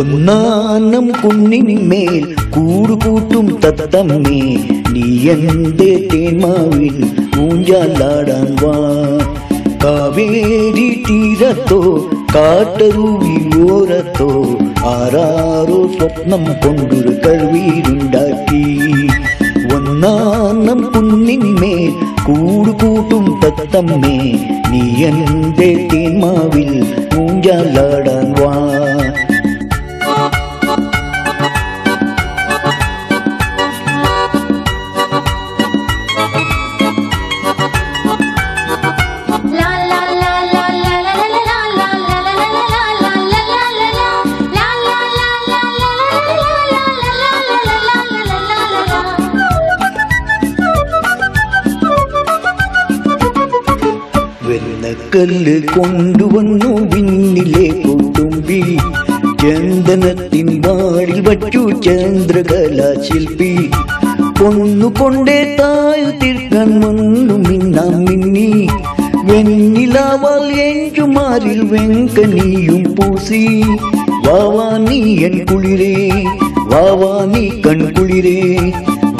ഒന്നാനം കുന്നിന്മേൽ കൂടു കൂട്ടും തത്തമ്മേ നീ എന്റെ തേന്മാവിൽ ഊഞ്ചാലാടാൻ വാ കാവേരി തീരത്തോ കാട്ടരുവി ഓരത്തോ ആരാരോ സ്വപ്നം കൊണ്ടൊരു കഴുവീരുണ്ടാക്കി ഒന്നാനം കുന്നിന്മേൽ കൂടു കൂട്ടും തത്തമ്മേ നീ എന്റെ തേന്മാവിൽ ഊഞ്ചാലാടാൻ വാ വെണ്ണക്കല്ല് കൊണ്ടുവന്നു വിണ്ണിലെ കൊട്ടുമ്പി ചന്ദനത്തിൻ വാടിൽ വച്ചു ചന്ദ്രകലാശില്പി കൊന്നുകൊണ്ടേ തായു തീർക്കാൻ വന്നു മിന്നാം മിന്നി വെണ്ണിലാവാൽ എഞ്ചുമാരിൽ വെങ്കനിയും പൂസി വാവാ നീ എൻ കുളിരേ വാവാ നീ കൺകുളിരേ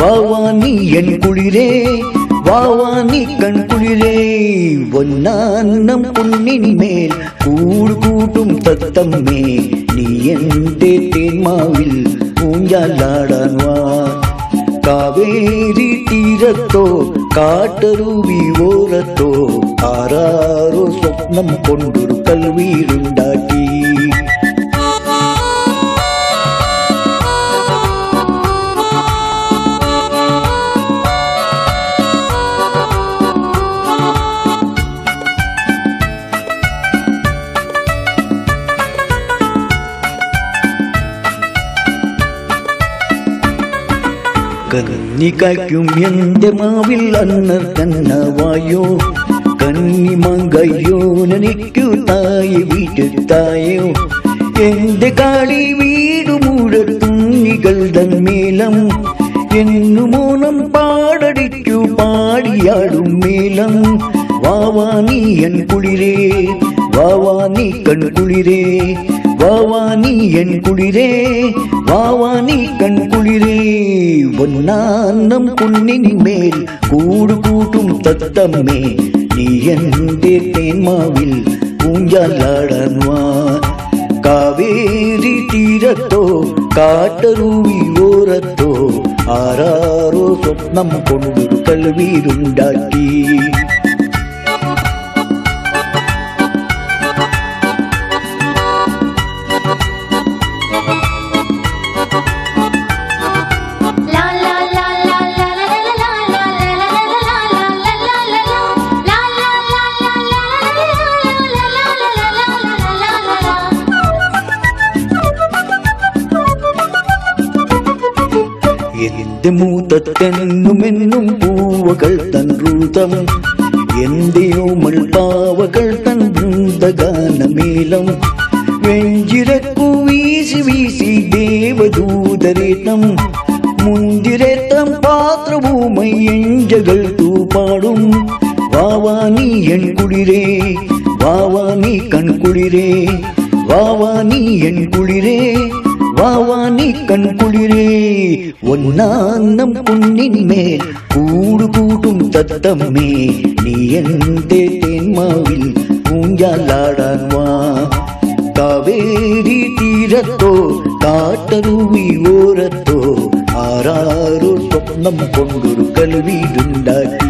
വാവാ നീ എൻ കുളിരേ வாவானி கண் குளிரே ஒன்னான்னம் பொன்னின் மேல் கூடு கூட்டும் தத்தம்மே நீ எந்தே தேன்மாவில் ஊஞ்சாலாடான்வார் காவேரி தீரத்தோ காட்டருவி ஓரத்தோ ஆராரோ சொப்னம் கொண்டொரு கல்வியிருண்டாக்கி കന്നിക്കായ്ക്കും എന്റെ മാവിൽ അന്നർ കന്നവായോ കന്നി മങ്കയ്യോ നനിക്കു തായി വീട്ടുത്തായോ എന്റെ കാളി വീടു മൂഴത്തുണ്ണികൾ തന്മേലം എന്നു മോനം പാടടിക്കു പാടിയാടും മേലം വാവാ നീ എൻ കുളിരേ വാവാ നീ കൺകുളിരേ വാവാ നീ എൻ കുളിരേ വാവാ നീ കൺകുളിരേ ഒന്നാന്നം കുന്നിന്മേൽ കൂടു കൂട്ടും തത്തമ്മേ നീ എന്റെ തേന്മാവിൽ ഊഞ്ചാലാടാൻ വാ കാവേരി തീരത്തോ കാട്ടരുവി ഓരത്തോ ആരാരോ സ്വപ്നം കൊണ്ടൊരു കൽവീരുണ്ടാക്കി എന്റെ മൂത്തത്തെന്നുമെന്നും പൂവകൾ തൻ രൂതം എന്റെയോ മൾപാവകൾ തൻ വൃന്ദഗാനമേലം വെഞ്ചിരക്കു വീശി വീശി ദേവദൂതരേത്തം മുന്തിരേത്തം പാത്രഭൂമൈ എഞ്ചകൾ തൂപ്പാടും വാവാ നീ എൻ കുളിരേ വാവാ നീ കൺകുളിരേ വാവാ നീ வாவானி கண் குளிரே. ஒன்னான்னம் பொன்னின் மேல் கூடு கூட்டும் தத்தம்மே நீ எந்தே தேன்மாவில் பூஞ்சாலாடான் வா. காவேரி தீரத்தோ காட்டருவி ஓரத்தோ ஆறாரோ சொப்னம் கொண்டொரு கல்வி உண்டாக்கி